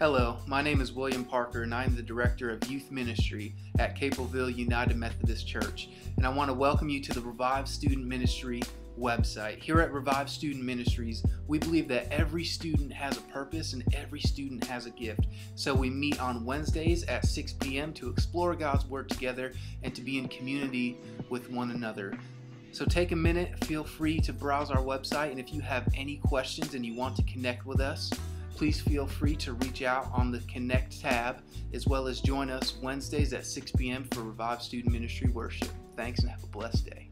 Hello, my name is William Parker, and I am the Director of Youth Ministry at Capleville United Methodist Church. And I want to welcome you to the Revive Student Ministry website. Here at Revive Student Ministries, we believe that every student has a purpose and every student has a gift. So we meet on Wednesdays at 6 p.m. to explore God's Word together and to be in community with one another. So take a minute, feel free to browse our website, and if you have any questions and you want to connect with us, please feel free to reach out on the Connect tab, as well as join us Wednesdays at 6 p.m. for Revive Student Ministry Worship. Thanks and have a blessed day.